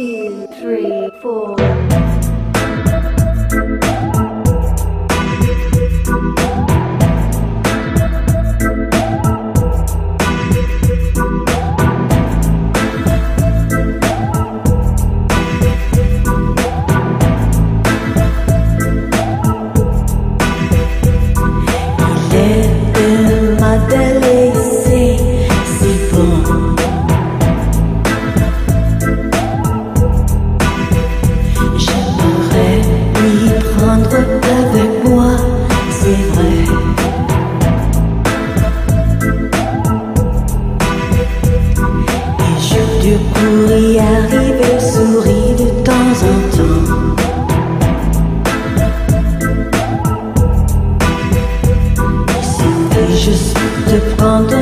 two, three, four. Je dû pour y arriver, souris de temps en temps. C'était juste de prendre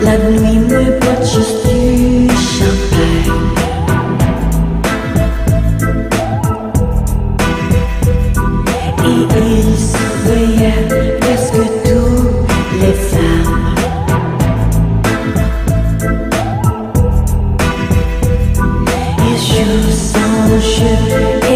La nuit me porte juste du champagne. Et il surveillait presque toutes les femmes. Et je sens, je